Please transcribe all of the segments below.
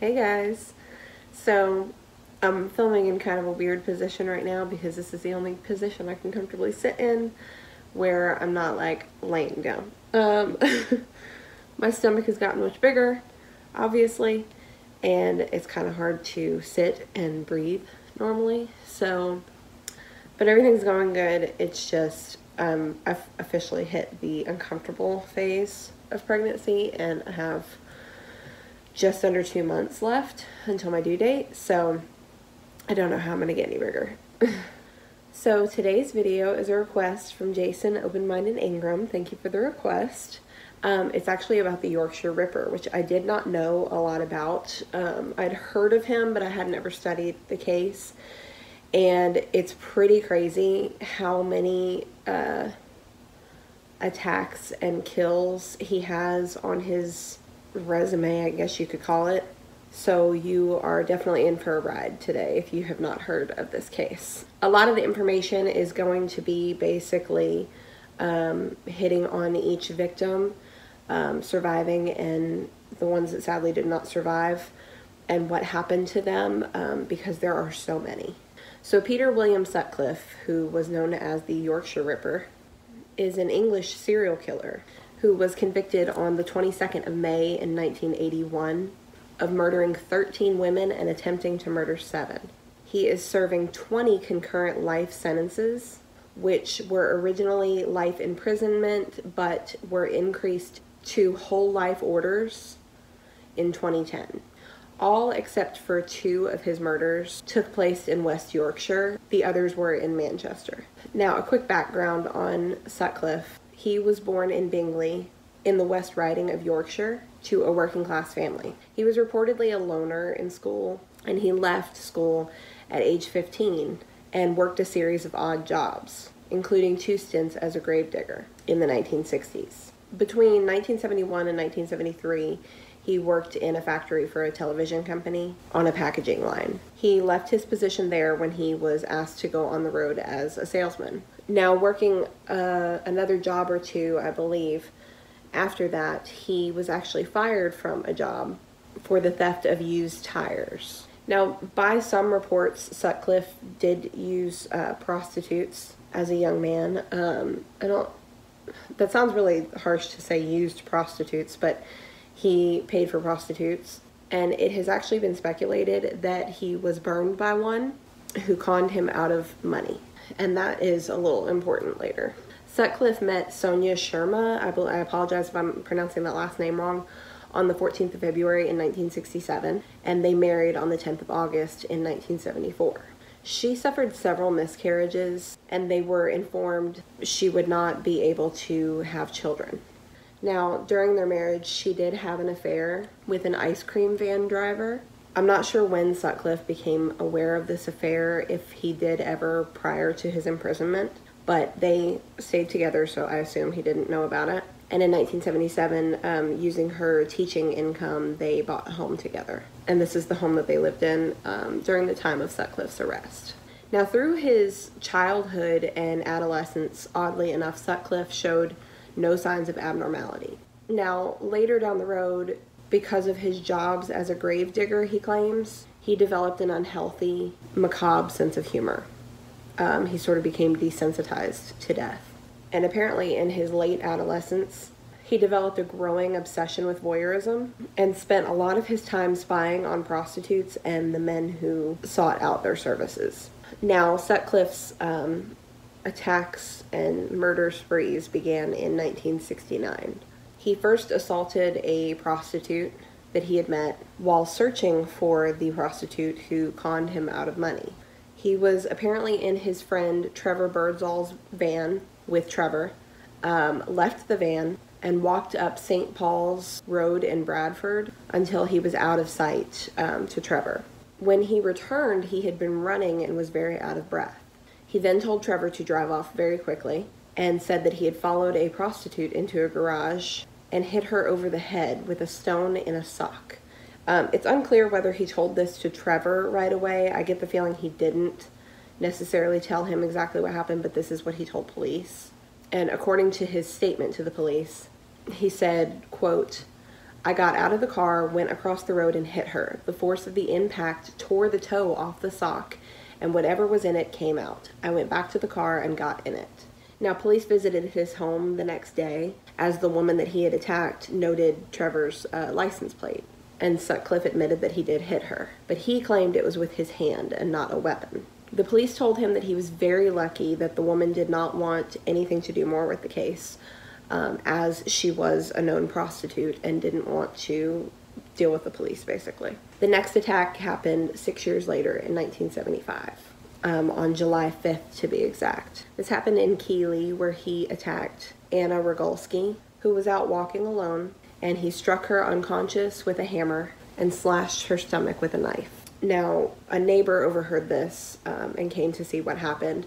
Hey guys. So I'm filming in kind of a weird position right now because this is the only position I can comfortably sit in where I'm not like laying down. Um, my stomach has gotten much bigger, obviously, and it's kind of hard to sit and breathe normally. So, but everything's going good. It's just um, I've officially hit the uncomfortable phase of pregnancy and I have just under two months left until my due date, so I don't know how I'm going to get any bigger. so today's video is a request from Jason Open Minded Ingram. Thank you for the request. Um, it's actually about the Yorkshire Ripper, which I did not know a lot about. Um, I'd heard of him, but I had never studied the case. And it's pretty crazy how many uh, attacks and kills he has on his resume, I guess you could call it. So you are definitely in for a ride today if you have not heard of this case. A lot of the information is going to be basically um, hitting on each victim, um, surviving and the ones that sadly did not survive, and what happened to them um, because there are so many. So Peter William Sutcliffe, who was known as the Yorkshire Ripper, is an English serial killer who was convicted on the 22nd of May in 1981 of murdering 13 women and attempting to murder seven. He is serving 20 concurrent life sentences, which were originally life imprisonment but were increased to whole life orders in 2010. All except for two of his murders took place in West Yorkshire. The others were in Manchester. Now, a quick background on Sutcliffe. He was born in Bingley in the West Riding of Yorkshire to a working class family. He was reportedly a loner in school and he left school at age 15 and worked a series of odd jobs, including two stints as a gravedigger in the 1960s. Between 1971 and 1973, he worked in a factory for a television company on a packaging line. He left his position there when he was asked to go on the road as a salesman. Now, working uh, another job or two, I believe, after that, he was actually fired from a job for the theft of used tires. Now, by some reports, Sutcliffe did use uh, prostitutes as a young man. Um, I don't, that sounds really harsh to say used prostitutes, but he paid for prostitutes, and it has actually been speculated that he was burned by one who conned him out of money, and that is a little important later. Sutcliffe met Sonia Szurma, I, I apologize if I'm pronouncing that last name wrong, on the 14th of February in 1967, and they married on the 10th of August in 1974. She suffered several miscarriages, and they were informed she would not be able to have children. Now, during their marriage, she did have an affair with an ice cream van driver. I'm not sure when Sutcliffe became aware of this affair, if he did ever prior to his imprisonment, but they stayed together, so I assume he didn't know about it. And in 1977, um, using her teaching income, they bought a home together. And this is the home that they lived in um, during the time of Sutcliffe's arrest. Now, through his childhood and adolescence, oddly enough, Sutcliffe showed no signs of abnormality. Now, later down the road, because of his jobs as a gravedigger, he claims, he developed an unhealthy, macabre sense of humor. Um, he sort of became desensitized to death. And apparently, in his late adolescence, he developed a growing obsession with voyeurism and spent a lot of his time spying on prostitutes and the men who sought out their services. Now, Sutcliffe's um, attacks and murder sprees began in 1969. He first assaulted a prostitute that he had met while searching for the prostitute who conned him out of money. He was apparently in his friend Trevor Birdsall's van with Trevor, um, left the van, and walked up St. Paul's Road in Bradford until he was out of sight um, to Trevor. When he returned, he had been running and was very out of breath. He then told Trevor to drive off very quickly and said that he had followed a prostitute into a garage and hit her over the head with a stone in a sock. Um, it's unclear whether he told this to Trevor right away. I get the feeling he didn't necessarily tell him exactly what happened, but this is what he told police. And according to his statement to the police, he said, quote, I got out of the car, went across the road, and hit her. The force of the impact tore the toe off the sock, and whatever was in it came out. I went back to the car and got in it. Now, police visited his home the next day as the woman that he had attacked noted Trevor's uh, license plate. And Sutcliffe admitted that he did hit her, but he claimed it was with his hand and not a weapon. The police told him that he was very lucky that the woman did not want anything to do more with the case, um, as she was a known prostitute and didn't want to deal with the police, basically. The next attack happened six years later in 1975 um, on July 5th to be exact. This happened in Keighley where he attacked Anna Rogulskyj, who was out walking alone, and he struck her unconscious with a hammer and slashed her stomach with a knife. Now, a neighbor overheard this um, and came to see what happened.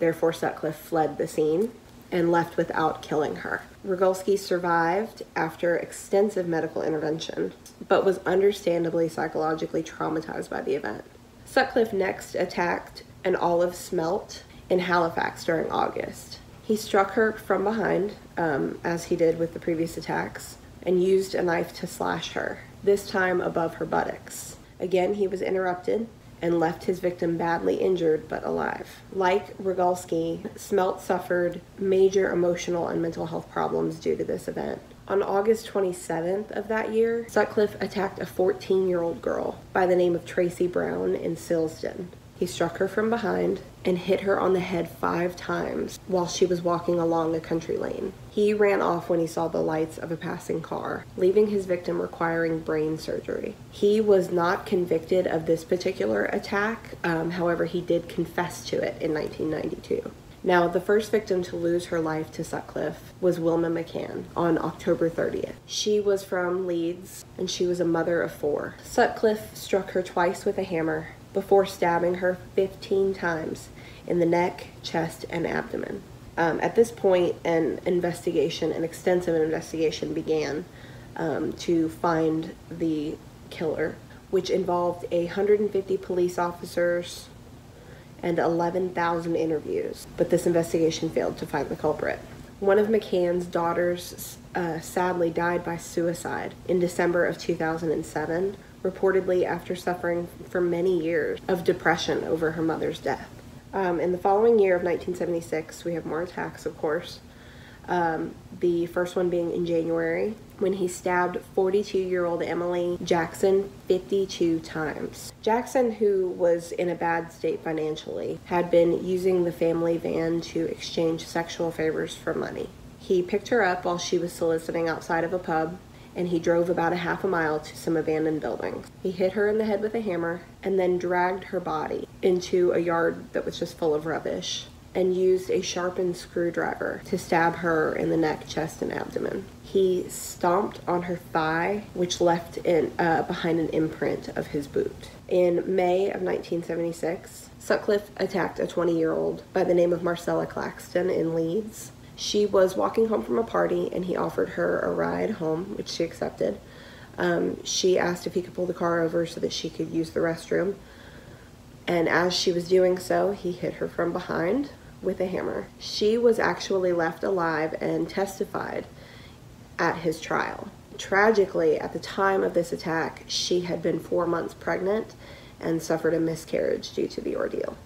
Therefore, Sutcliffe fled the scene and left without killing her. Rogulskyj survived after extensive medical intervention, but was understandably psychologically traumatized by the event. Sutcliffe next attacked an Olive Smelt in Halifax during August. He struck her from behind, um, as he did with the previous attacks, and used a knife to slash her, this time above her buttocks. Again, he was interrupted and left his victim badly injured but alive. Like Rogulskyj, Smelt suffered major emotional and mental health problems due to this event. On August 27th of that year, Sutcliffe attacked a 14 year old girl by the name of Tracy Brown in Silsden. He struck her from behind and hit her on the head five times while she was walking along a country lane. He ran off when he saw the lights of a passing car, leaving his victim requiring brain surgery. He was not convicted of this particular attack, um, however, he did confess to it in 1992. Now, the first victim to lose her life to Sutcliffe was Wilma McCann on October 30th. She was from Leeds and she was a mother of four. Sutcliffe struck her twice with a hammer before stabbing her 15 times in the neck, chest, and abdomen. Um, at this point, an investigation, an extensive investigation began um, to find the killer, which involved 150 police officers, and 11,000 interviews, but this investigation failed to find the culprit. One of McCann's daughters uh, sadly died by suicide in December of 2007, reportedly after suffering for many years of depression over her mother's death. Um, in the following year of 1976, we have more attacks, of course. Um, the first one being in January when he stabbed 42 year old Emily Jackson 52 times. Jackson, who was in a bad state financially, had been using the family van to exchange sexual favors for money. He picked her up while she was soliciting outside of a pub and he drove about a half a mile to some abandoned buildings. He hit her in the head with a hammer and then dragged her body into a yard that was just full of rubbish and used a sharpened screwdriver to stab her in the neck, chest, and abdomen. He stomped on her thigh, which left in, uh, behind an imprint of his boot. In May of 1976, Sutcliffe attacked a 20 year old by the name of Marcella Claxton in Leeds. She was walking home from a party and he offered her a ride home, which she accepted. Um, she asked if he could pull the car over so that she could use the restroom. And as she was doing so, he hit her from behind with a hammer. She was actually left alive and testified at his trial. Tragically, at the time of this attack, she had been four months pregnant and suffered a miscarriage due to the ordeal.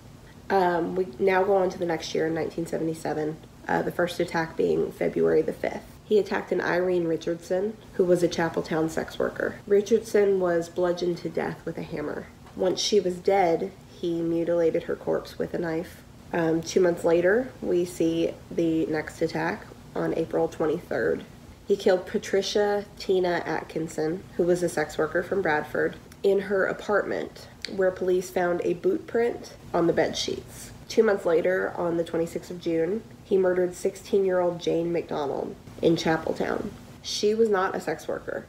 Um, we now go on to the next year in 1977, uh, the first attack being February the 5th. He attacked an Irene Richardson, who was a Chapeltown sex worker. Richardson was bludgeoned to death with a hammer. Once she was dead, he mutilated her corpse with a knife. Um, two months later, we see the next attack on April 23rd. He killed Patricia Tina Atkinson, who was a sex worker from Bradford, in her apartment, where police found a boot print on the bed sheets. Two months later, on the 26th of June, he murdered 16 year old Jayne MacDonald in Chapeltown. She was not a sex worker,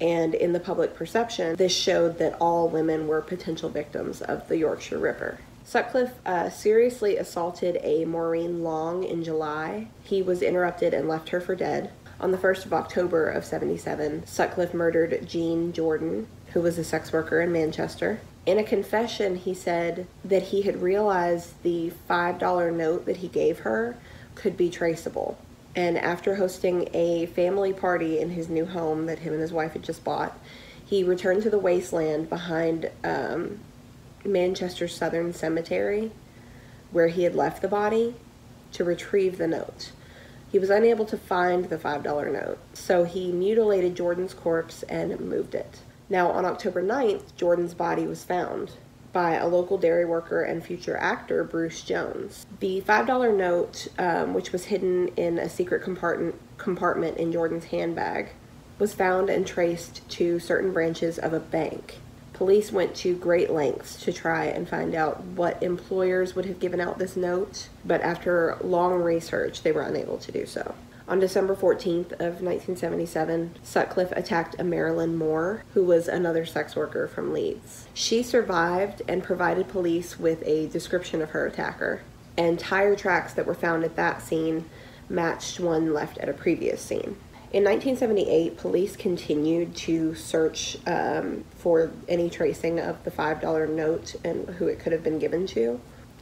and in the public perception, this showed that all women were potential victims of the Yorkshire Ripper. Sutcliffe uh, seriously assaulted a Maureen Long in July. He was interrupted and left her for dead. On the 1st of October of 77, Sutcliffe murdered Jean Jordan, who was a sex worker in Manchester. In a confession, he said that he had realized the $5 note that he gave her could be traceable. And after hosting a family party in his new home that him and his wife had just bought, he returned to the wasteland behind um, Manchester Southern Cemetery, where he had left the body, to retrieve the note. He was unable to find the $5 note, so he mutilated Jordan's corpse and moved it. Now, on October 9th, Jordan's body was found by a local dairy worker and future actor, Bruce Jones. The $5 note, um, which was hidden in a secret compartment, compartment in Jordan's handbag, was found and traced to certain branches of a bank. Police went to great lengths to try and find out what employers would have given out this note, but after long research, they were unable to do so. On December 14th of 1977, Sutcliffe attacked a Marilyn Moore, who was another sex worker from Leeds. She survived and provided police with a description of her attacker, and tire tracks that were found at that scene matched one left at a previous scene. In 1978, police continued to search um, for any tracing of the $5 note and who it could have been given to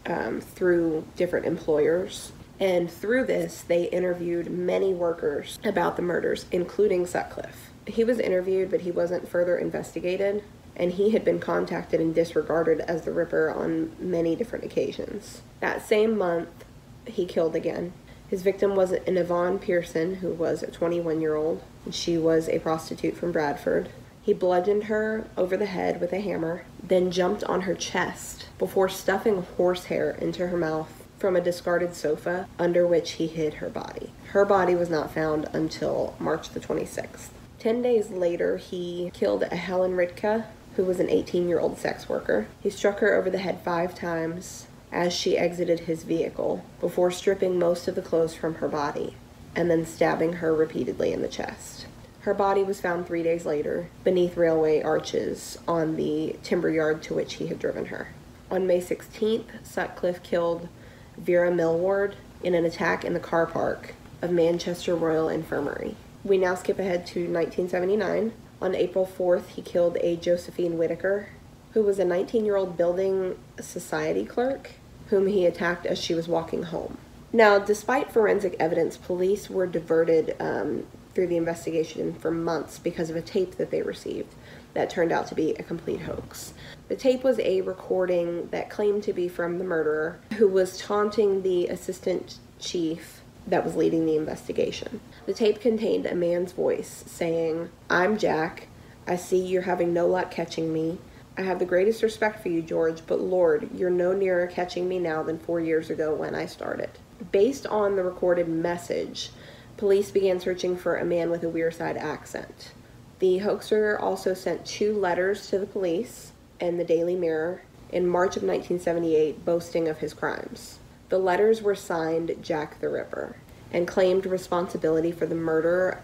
um, through different employers. And through this, they interviewed many workers about the murders, including Sutcliffe. He was interviewed, but he wasn't further investigated, and he had been contacted and disregarded as the Ripper on many different occasions. That same month, he killed again. His victim was an Yvonne Pearson, who was a 21 year old. She was a prostitute from Bradford. He bludgeoned her over the head with a hammer, then jumped on her chest before stuffing horsehair into her mouth from a discarded sofa under which he hid her body. Her body was not found until March the 26th. Ten days later, he killed a Helen Rytka, who was an 18 year old sex worker. He struck her over the head five times as she exited his vehicle before stripping most of the clothes from her body and then stabbing her repeatedly in the chest. Her body was found three days later beneath railway arches on the timber yard to which he had driven her. On May 16th, Sutcliffe killed Vera Millward in an attack in the car park of Manchester Royal Infirmary. We now skip ahead to 1979. On April 4th, he killed a Josephine Whitaker, who was a 19 year old building society clerk whom he attacked as she was walking home. Now, despite forensic evidence, police were diverted um, through the investigation for months because of a tape that they received that turned out to be a complete hoax. The tape was a recording that claimed to be from the murderer who was taunting the assistant chief that was leading the investigation. The tape contained a man's voice saying, I'm Jack. I see you're having no luck catching me. I have the greatest respect for you, George, but Lord, you're no nearer catching me now than four years ago when I started. Based on the recorded message, police began searching for a man with a Wearside accent. The hoaxer also sent two letters to the police and the Daily Mirror in March of 1978 boasting of his crimes. The letters were signed Jack the Ripper and claimed responsibility for the murder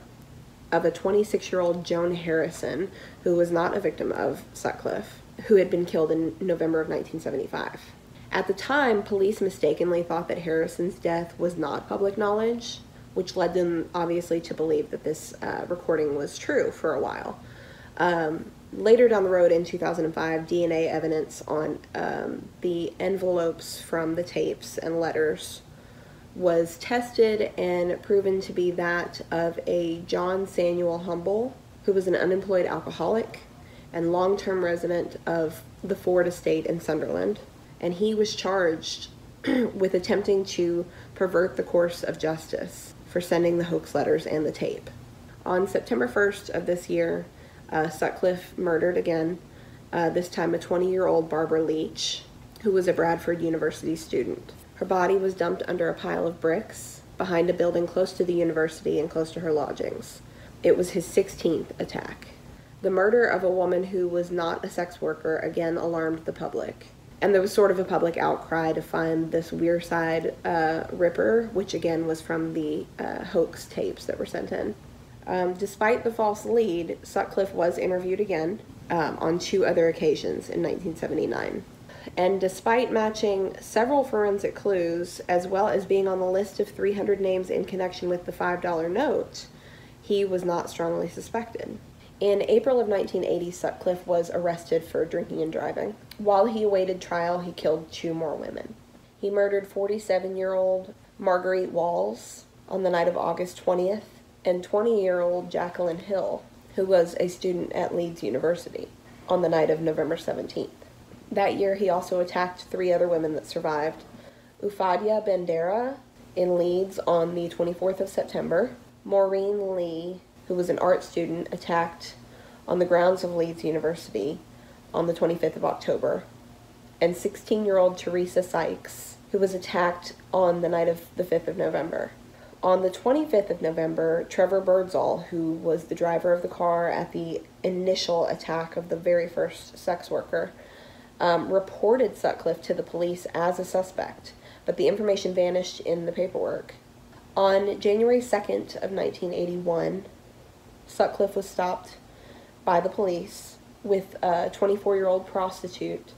of a 26 year old Joan Harrison, who was not a victim of Sutcliffe who had been killed in November of 1975. At the time, police mistakenly thought that Harrison's death was not public knowledge, which led them obviously to believe that this uh, recording was true for a while. Um, later down the road in 2005, DNA evidence on um, the envelopes from the tapes and letters was tested and proven to be that of a John Samuel Humble, who was an unemployed alcoholic and long term resident of the Ford estate in Sunderland. And he was charged with attempting to pervert the course of justice for sending the hoax letters and the tape. On September 1st of this year, uh, Sutcliffe murdered again, uh, this time a 20 year old Barbara Leach, who was a Bradford University student. Her body was dumped under a pile of bricks behind a building close to the university and close to her lodgings. It was his 16th attack. The murder of a woman who was not a sex worker again alarmed the public. And there was sort of a public outcry to find this Wearside uh, Ripper, which again was from the uh, hoax tapes that were sent in. Um, despite the false lead, Sutcliffe was interviewed again um, on two other occasions in 1979. And despite matching several forensic clues, as well as being on the list of 300 names in connection with the $5 note, he was not strongly suspected. In April of 1980, Sutcliffe was arrested for drinking and driving. While he awaited trial, he killed two more women. He murdered 47 year old Marguerite Walls on the night of August 20th, and 20 year old Jacqueline Hill, who was a student at Leeds University, on the night of November 17th. That year, he also attacked three other women that survived Upadhya Bandara in Leeds on the 24th of September, Maureen Lea, who was an art student, attacked on the grounds of Leeds University on the 25th of October, and 16 year old Teresa Sykes, who was attacked on the night of the 5th of November. On the 25th of November, Trevor Birdsall, who was the driver of the car at the initial attack of the very first sex worker, um, reported Sutcliffe to the police as a suspect, but the information vanished in the paperwork. On January 2nd of 1981, Sutcliffe was stopped by the police with a 24 year old prostitute,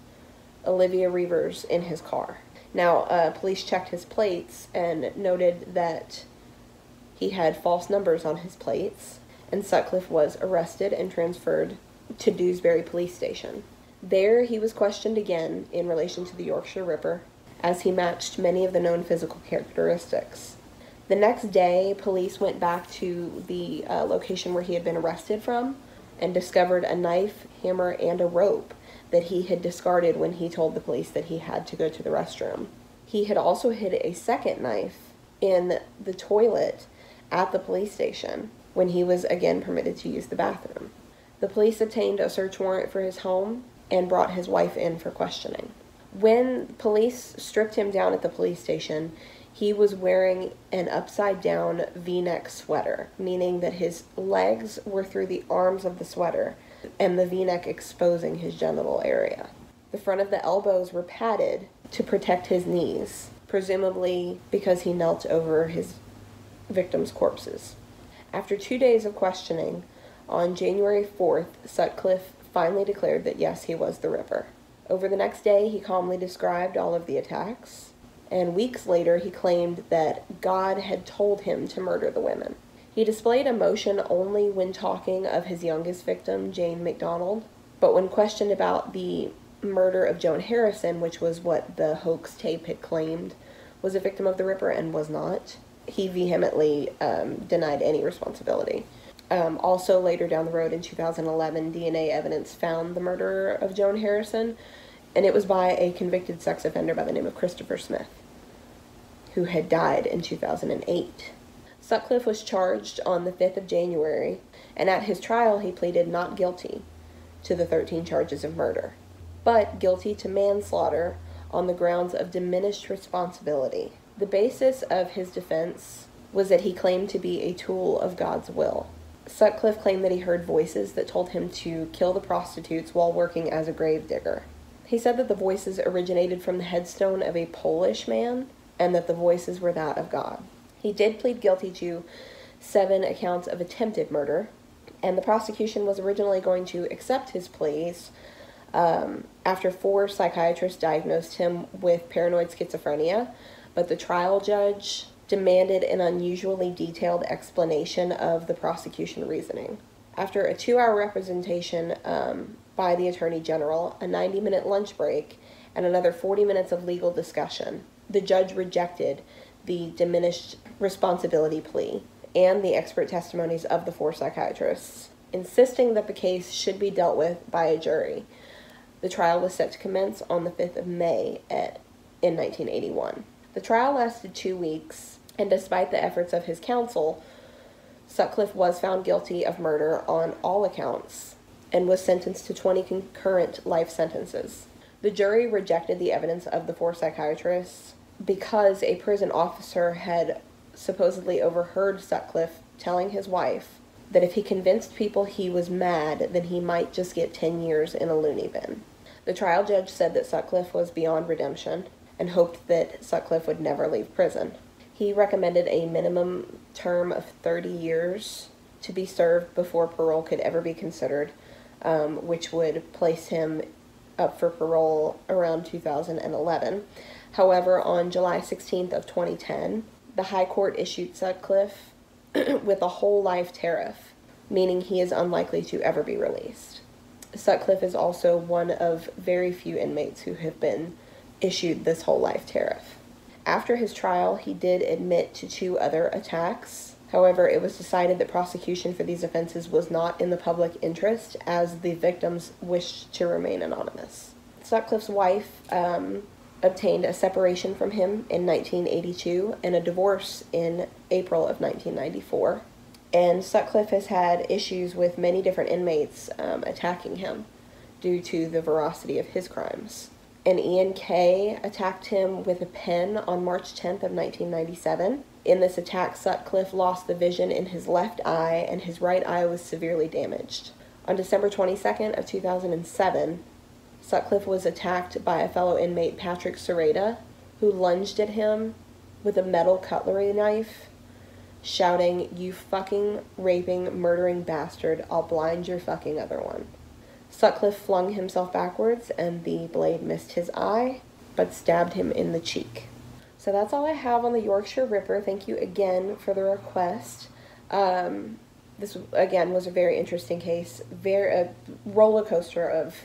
Olivia Reivers, in his car. Now, uh, police checked his plates and noted that he had false numbers on his plates, and Sutcliffe was arrested and transferred to Dewsbury Police Station. There, he was questioned again in relation to the Yorkshire Ripper, as he matched many of the known physical characteristics. The next day, police went back to the uh, location where he had been arrested from and discovered a knife, hammer, and a rope that he had discarded when he told the police that he had to go to the restroom. He had also hid a second knife in the toilet at the police station when he was again permitted to use the bathroom. The police obtained a search warrant for his home and brought his wife in for questioning. When police stripped him down at the police station, he was wearing an upside down v neck sweater, meaning that his legs were through the arms of the sweater and the v neck exposing his genital area. The front of the elbows were padded to protect his knees, presumably because he knelt over his victims' corpses. After two days of questioning, on January 4th, Sutcliffe finally declared that yes, he was the Ripper. Over the next day, he calmly described all of the attacks, and weeks later, he claimed that God had told him to murder the women. He displayed emotion only when talking of his youngest victim, Jayne MacDonald, but when questioned about the murder of Joan Harrison, which was what the hoax tape had claimed was a victim of the Ripper and was not, he vehemently um, denied any responsibility. Um, also, later down the road in 2011, DNA evidence found the murderer of Joan Harrison, and it was by a convicted sex offender by the name of Christopher Smith, who had died in 2008. Sutcliffe was charged on the 5th of January, and at his trial, he pleaded not guilty to the 13 charges of murder, but guilty to manslaughter on the grounds of diminished responsibility. The basis of his defense was that he claimed to be a tool of God's will. Sutcliffe claimed that he heard voices that told him to kill the prostitutes while working as a gravedigger. He said that the voices originated from the headstone of a Polish man and that the voices were that of God. He did plead guilty to seven accounts of attempted murder, and the prosecution was originally going to accept his pleas um, after four psychiatrists diagnosed him with paranoid schizophrenia, but the trial judge demanded an unusually detailed explanation of the prosecution reasoning. After a two hour representation um, by the Attorney General, a 90 minute lunch break, and another 40 minutes of legal discussion, the judge rejected the diminished responsibility plea and the expert testimonies of the four psychiatrists, insisting that the case should be dealt with by a jury. The trial was set to commence on the 5th of May at, in 1981. The trial lasted two weeks and despite the efforts of his counsel, Sutcliffe was found guilty of murder on all accounts and was sentenced to 20 concurrent life sentences. The jury rejected the evidence of the four psychiatrists because a prison officer had supposedly overheard Sutcliffe telling his wife that if he convinced people he was mad, then he might just get 10 years in a loony bin. The trial judge said that Sutcliffe was beyond redemption and hoped that Sutcliffe would never leave prison. He recommended a minimum term of 30 years to be served before parole could ever be considered, um, which would place him up for parole around 2011. However, on July 16th of 2010, the High Court issued Sutcliffe with a whole life tariff, meaning he is unlikely to ever be released. Sutcliffe is also one of very few inmates who have been issued this whole life tariff. After his trial, he did admit to two other attacks. However, it was decided that prosecution for these offenses was not in the public interest as the victims wished to remain anonymous. Sutcliffe's wife um, obtained a separation from him in 1982 and a divorce in April of 1994. And Sutcliffe has had issues with many different inmates um, attacking him due to the veracity of his crimes. And Ian Kay attacked him with a pen on March 10th of 1997. In this attack, Sutcliffe lost the vision in his left eye and his right eye was severely damaged. On December 22nd of 2007, Sutcliffe was attacked by a fellow inmate, Patrick Sereda, who lunged at him with a metal cutlery knife, shouting, You fucking raping, murdering bastard, I'll blind your fucking other one. Sutcliffe flung himself backwards and the blade missed his eye, but stabbed him in the cheek. So that's all I have on the Yorkshire Ripper. Thank you again for the request. Um, this again was a very interesting case, very a roller coaster of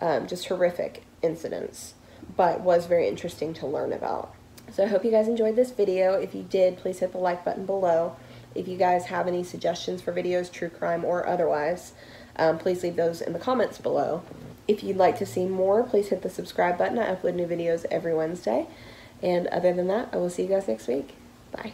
um, just horrific incidents, but was very interesting to learn about. So I hope you guys enjoyed this video. If you did, please hit the like button below. If you guys have any suggestions for videos, true crime or otherwise, um, please leave those in the comments below. If you'd like to see more, please hit the subscribe button. I upload new videos every Wednesday. And other than that, I will see you guys next week. Bye.